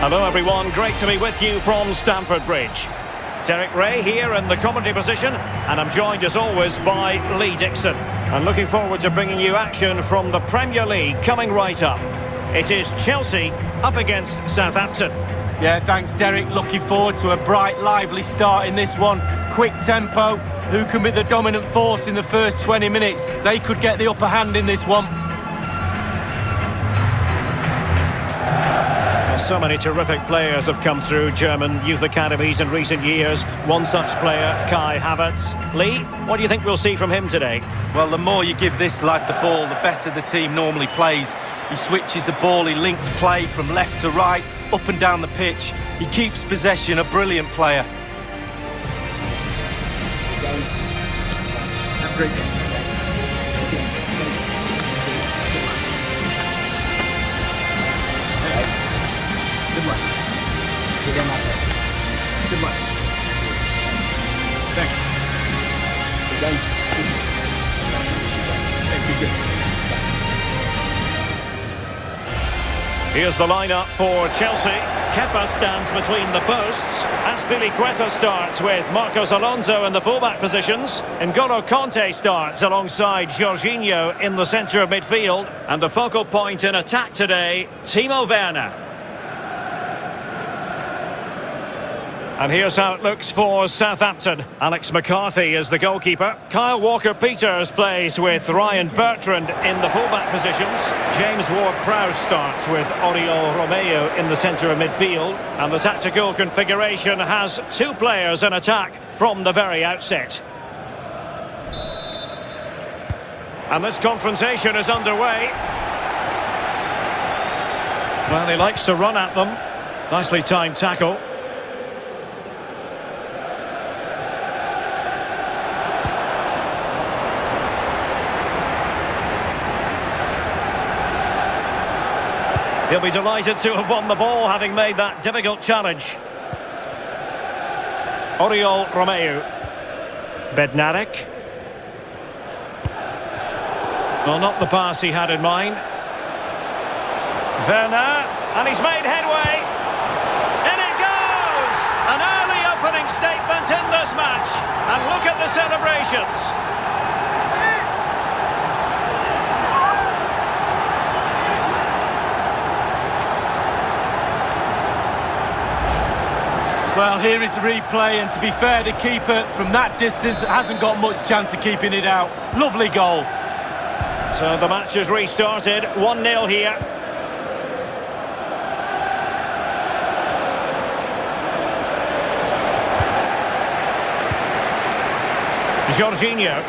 Hello everyone, great to be with you from Stamford Bridge. Derek Rae here in the commentary position and I'm joined as always by Lee Dixon. I'm looking forward to bringing you action from the Premier League coming right up. It is Chelsea up against Southampton. Yeah, thanks Derek. Looking forward to a bright, lively start in this one. Quick tempo. Who can be the dominant force in the first 20 minutes? They could get the upper hand in this one. So many terrific players have come through German youth academies in recent years. One such player, Kai Havertz. Lee, what do you think we'll see from him today? Well, the more you give this lad the ball, the better the team normally plays. He switches the ball, he links play from left to right, up and down the pitch. He keeps possession, a brilliant player. Good Here's the lineup for Chelsea. Kepa stands between the posts. Azpilicueta starts with Marcos Alonso in the fullback positions. N'Golo Kanté starts alongside Jorginho in the centre of midfield. And the focal point in attack today, Timo Werner. And here's how it looks for Southampton. Alex McCarthy is the goalkeeper. Kyle Walker-Peters plays with Ryan Bertrand in the fullback positions. James Ward-Prowse starts with Oriol Romeu in the centre of midfield. And the tactical configuration has two players in attack from the very outset. And this confrontation is underway. Well, he likes to run at them. Nicely timed tackle. He'll be delighted to have won the ball, having made that difficult challenge. Oriol Romeu. Bednarek. Well, not the pass he had in mind. Werner, and he's made headway. In it goes! An early opening statement in this match. And look at the celebrations. Well, here is the replay, and to be fair, the keeper from that distance hasn't got much chance of keeping it out. Lovely goal. So the match has restarted. 1-0 here. Jorginho.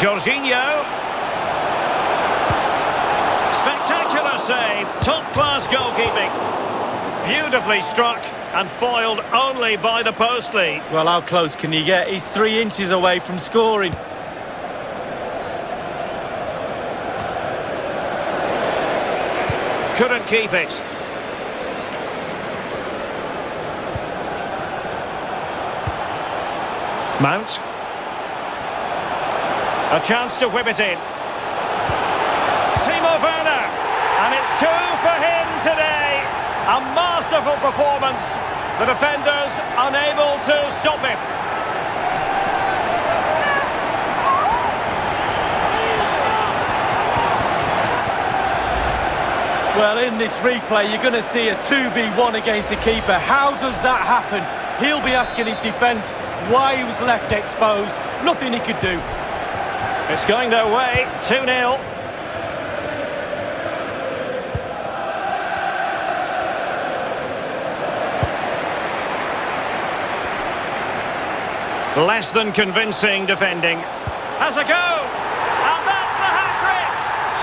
Jorginho. Save. Top-class goalkeeping. Beautifully struck and foiled only by the post lead. Well, how close can you get? He's three inches away from scoring. Couldn't keep it. Mount. A chance to whip it in. Timo Werner. And it's two for him today. A masterful performance. The defenders unable to stop him. Well, in this replay, you're going to see a 2v1 against the keeper. How does that happen? He'll be asking his defence why he was left exposed. Nothing he could do. It's going their way. 2-0. Less than convincing defending. Has a go. And that's the hat-trick.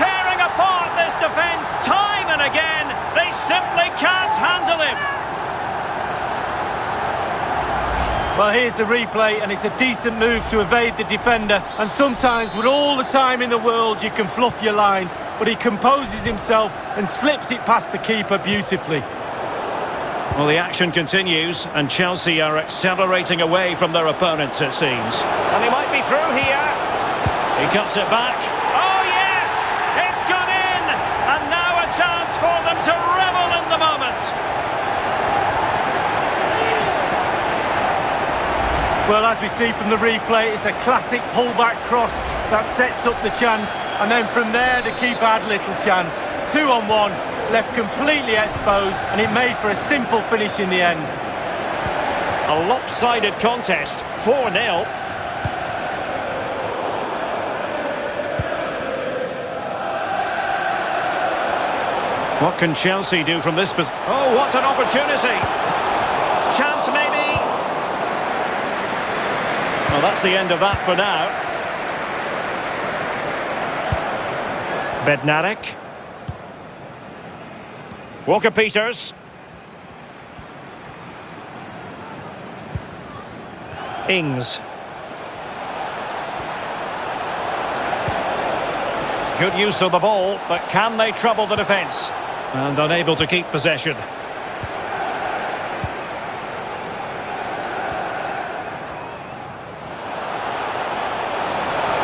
Tearing apart this defence time and again. They simply can't handle him. Well, here's the replay, and it's a decent move to evade the defender. And sometimes, with all the time in the world, you can fluff your lines. But he composes himself and slips it past the keeper beautifully. Well, the action continues, and Chelsea are accelerating away from their opponents, it seems. And he might be through here. He cuts it back. Oh, yes! It's gone in! And now a chance for them to revel in the moment. Well, as we see from the replay, it's a classic pullback cross that sets up the chance. And then from there, the keeper had little chance. Two on one, left completely exposed, and it made for a simple finish in the end. A lopsided contest, 4-0. What can Chelsea do from this position? Oh, what an opportunity! Chance maybe? Well, that's the end of that for now. Bednarek. Walker-Peters. Ings. Good use of the ball, but can they trouble the defence? And unable to keep possession.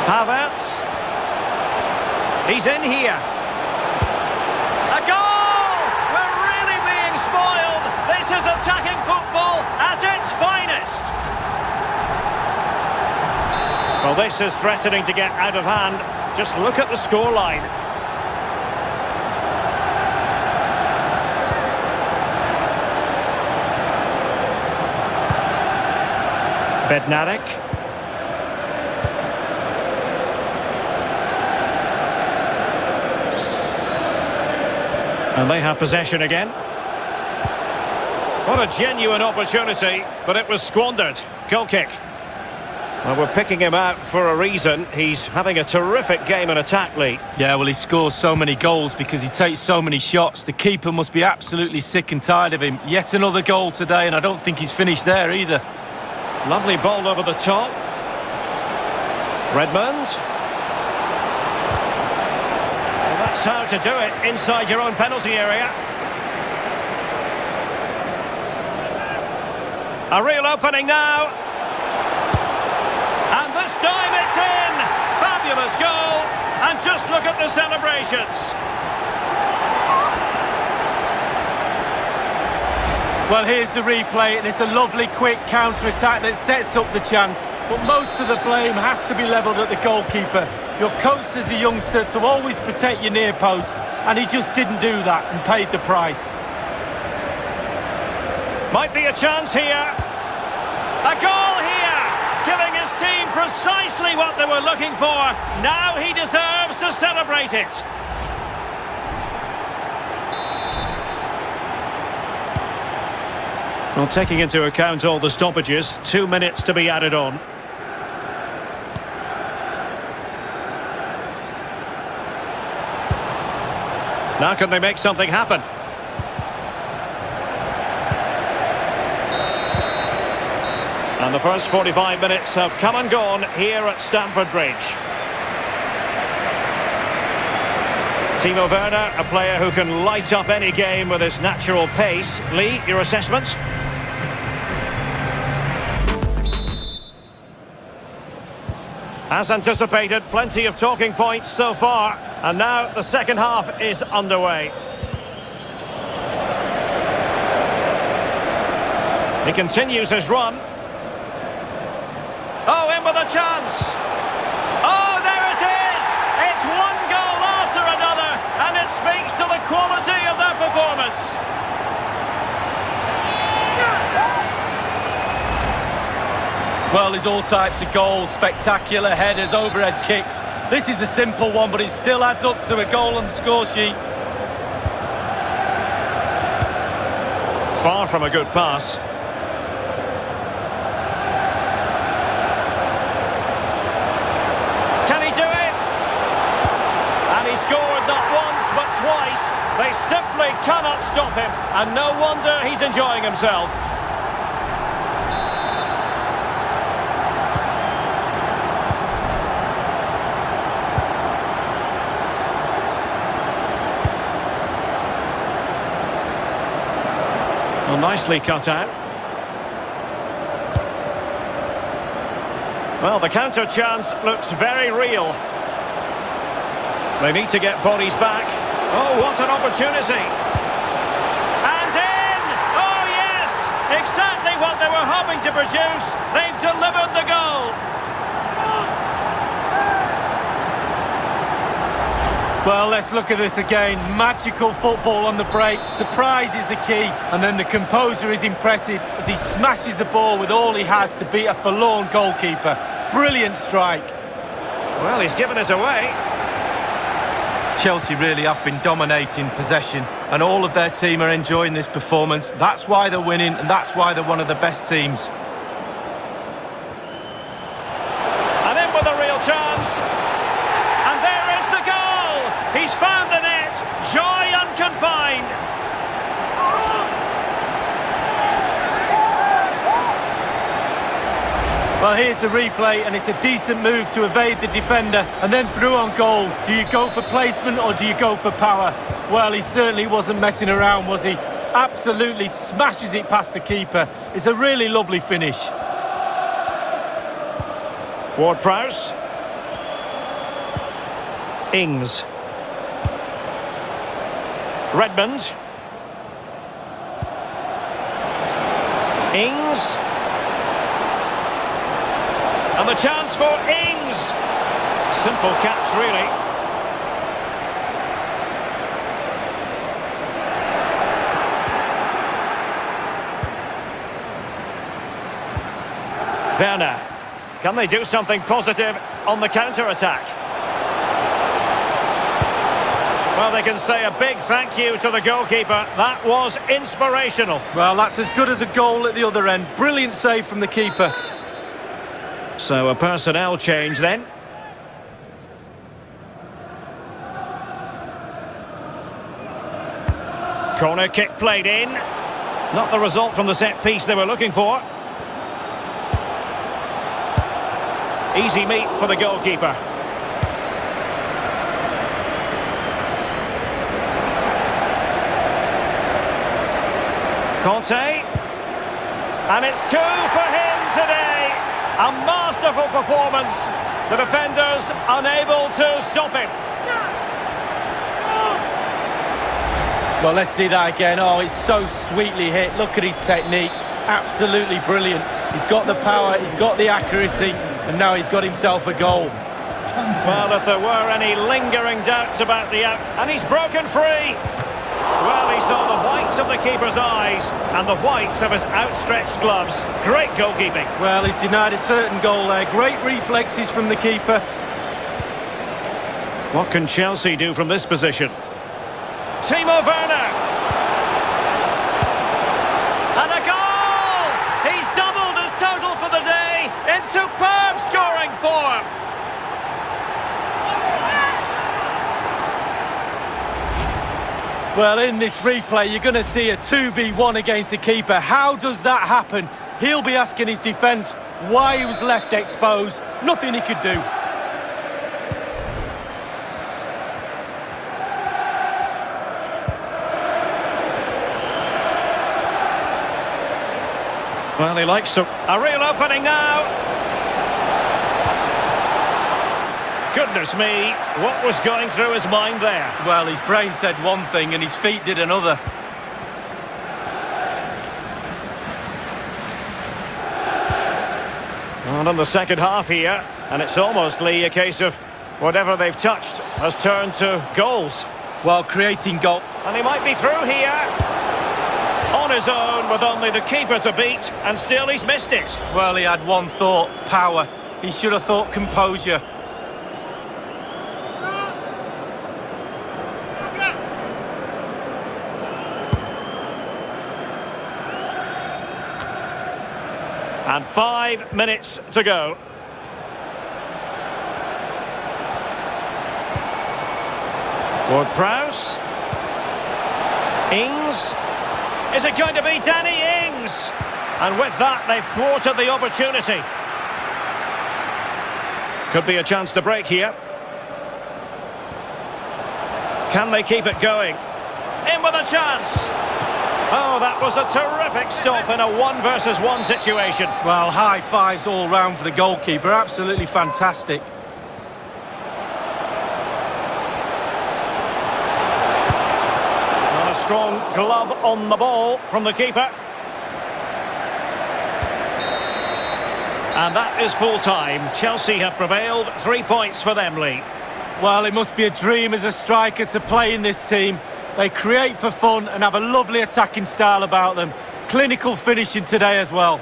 Havertz. He's in here. A goal! We're really being spoiled. This is attacking football at its finest. Well, this is threatening to get out of hand. Just look at the scoreline. Bednarek. And they have possession again. What a genuine opportunity, but it was squandered. Goal kick. Well, we're picking him out for a reason. He's having a terrific game in attack, Lee. Yeah, well, he scores so many goals because he takes so many shots. The keeper must be absolutely sick and tired of him. Yet another goal today, and I don't think he's finished there either. Lovely ball over the top. Redmond. Well, that's how to do it inside your own penalty area. A real opening now. And this time it's in. Fabulous goal. And just look at the celebrations. Well, here's the replay, and it's a lovely, quick counter-attack that sets up the chance. But most of the blame has to be levelled at the goalkeeper. You're coached as a youngster to always protect your near post, and he just didn't do that and paid the price. Might be a chance here. A goal here, giving his team precisely what they were looking for. Now he deserves to celebrate it. Well, taking into account all the stoppages, two minutes to be added on. Now can they make something happen? The first 45 minutes have come and gone here at Stamford Bridge. Timo Werner, a player who can light up any game with his natural pace. Lee, your assessment? As anticipated, plenty of talking points so far. And now the second half is underway. He continues his run. Oh, in with a chance. Oh, there it is! It's one goal after another, and it speaks to the quality of their performance. Well, there's all types of goals, spectacular headers, overhead kicks. This is a simple one, but it still adds up to a goal on the score sheet. Far from a good pass. Can he do it? And he scored not once, but twice. They simply cannot stop him. And no wonder he's enjoying himself. Nicely cut out. Well, the counter chance looks very real. They need to get bodies back. Oh, what an opportunity. And in! Oh, yes! Exactly what they were hoping to produce. They've delivered the goal. Well, let's look at this again. Magical football on the break. Surprise is the key. And then the composer is impressive as he smashes the ball with all he has to beat a forlorn goalkeeper. Brilliant strike. Well, he's given us away. Chelsea really have been dominating possession and all of their team are enjoying this performance. That's why they're winning and that's why they're one of the best teams. And in with a real chance. And there is the goal. He's found the net. Joy unconfined. Well, here's the replay, and it's a decent move to evade the defender and then through on goal. Do you go for placement or do you go for power? Well, he certainly wasn't messing around, was he? Absolutely smashes it past the keeper. It's a really lovely finish. Ward-Prowse. Ings. Redmond. Ings. And the chance for Ings. Simple catch, really. Werner. Can they do something positive on the counter-attack? Well, they can say a big thank you to the goalkeeper. That was inspirational. Well, that's as good as a goal at the other end. Brilliant save from the keeper. So a personnel change then. Corner kick played in. Not the result from the set piece they were looking for. Easy meet for the goalkeeper. Kanté. And it's two for him today. A masterful performance. The defenders unable to stop him. Well, let's see that again. Oh, it's so sweetly hit. Look at his technique. Absolutely brilliant. He's got the power, he's got the accuracy, and now he's got himself a goal. Well, if there were any lingering doubts about the out... And he's broken free. He saw the whites of the keeper's eyes and the whites of his outstretched gloves. Great goalkeeping. Well, he's denied a certain goal there. Great reflexes from the keeper. What can Chelsea do from this position? Timo Werner. And a goal! He's doubled his total for the day in superb scoring form. Well, in this replay, you're going to see a 2v1 against the keeper. How does that happen? He'll be asking his defence why he was left exposed. Nothing he could do. Well, he likes to... A real opening now. Goodness me, what was going through his mind there? Well, his brain said one thing and his feet did another. And on the second half here, and it's almost, Lee, a case of whatever they've touched has turned to goals. While creating goal. And he might be through here. On his own with only the keeper to beat, and still he's missed it. Well, he had one thought, power. He should have thought composure. And five minutes to go. Ward-Prowse. Ings. Is it going to be Danny Ings? And with that, they've thwarted the opportunity. Could be a chance to break here. Can they keep it going? In with a chance. Oh, that was a terrific stop in a one versus one situation. Well, high fives all round for the goalkeeper. Absolutely fantastic. Well, a strong glove on the ball from the keeper. And that is full time. Chelsea have prevailed. Three points for them, Lee. Well, it must be a dream as a striker to play in this team. They create for fun and have a lovely attacking style about them. Clinical finishing today as well.